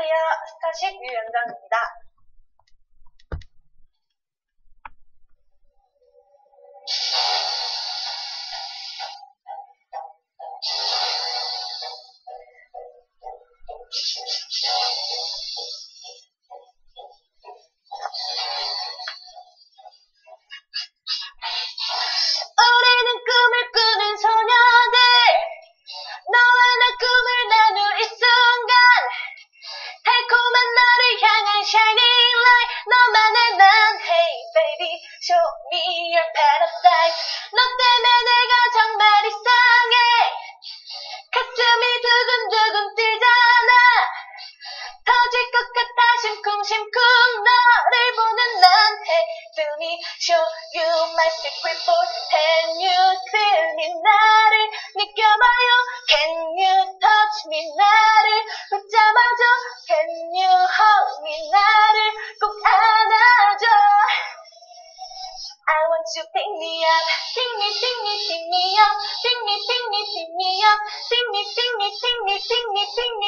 안녕하세요. 스타식 유연정입니다. 가슴이 두근두근 뛰잖아 터질 것 같아 심쿵심쿵 너를 보는 난 Hey let me show you my secret voice Can you feel me 나를 느껴봐요 Can you touch me 나를 붙잡아줘 Can you hold me 나를 꼭 안아줘 I want you pick me up, pick me, pick me, pick me pick me up, pick me, pick me, pick me, pick